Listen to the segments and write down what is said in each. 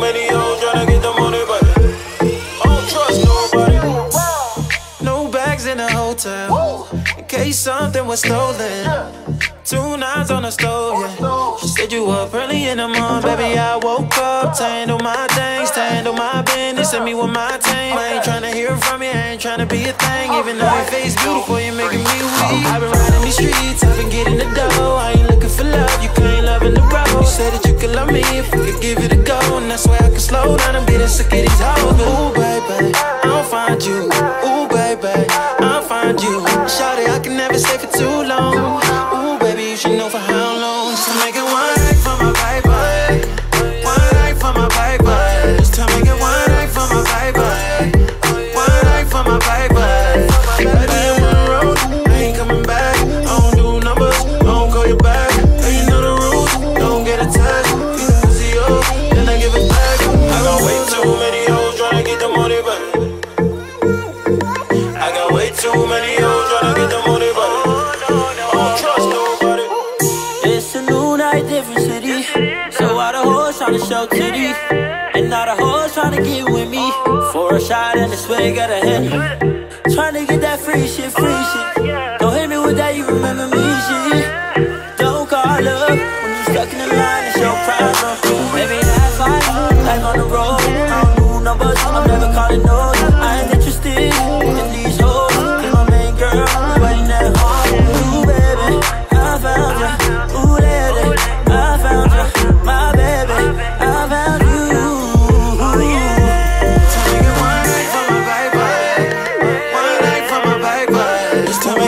Many tryna get the money, but I don't trust nobody. No bags in the hotel, in case something was stolen. Two nines on the stove, yeah. She said you up early in the morning, baby. I woke up, tangled my things, tangled my business, and me with my team. I ain't tryna hear from you, I ain't tryna be a thing. Even though your face beautiful, you're making me. said that you can love me if we could give it a go. And that's why I can slow down and be the sick of these hoes. But ooh, baby, I'll find you. trying to show titties And not a hoe trying to get with me. Oh. For a shot and a swig Got a head, Trying to get that free shit, free oh, shit.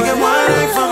get one egg